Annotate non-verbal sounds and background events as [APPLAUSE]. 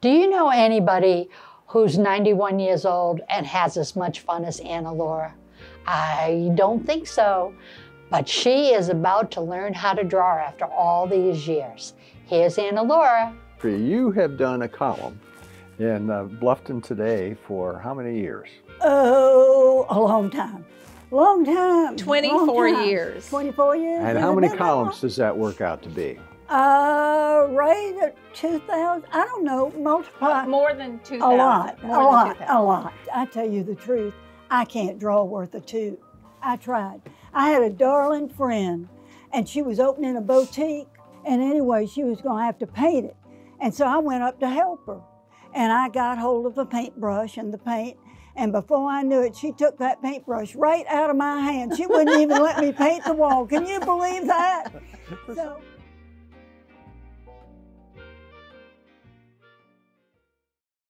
Do you know anybody who's 91 years old and has as much fun as Annelore? I don't think so, but she is about to learn how to draw after all these years. Here's Annelore. You have done a column in uh, Bluffton Today for how many years? Oh, a long time. Long time. 24 long time. years. 24 years. And how many columns does that work out to be? Long? Uh, right at 2,000. I don't know. Multiply. More than 2,000. A lot, a More than lot, 2,000. a lot. I tell you the truth, I can't draw worth a two. I tried. I had a darling friend, and she was opening a boutique, and anyway, she was going to have to paint it. And so I went up to help her, and I got hold of a paintbrush and the paint. And before I knew it, she took that paintbrush right out of my hand. She wouldn't even let me paint the wall. Can you believe that? [LAUGHS] So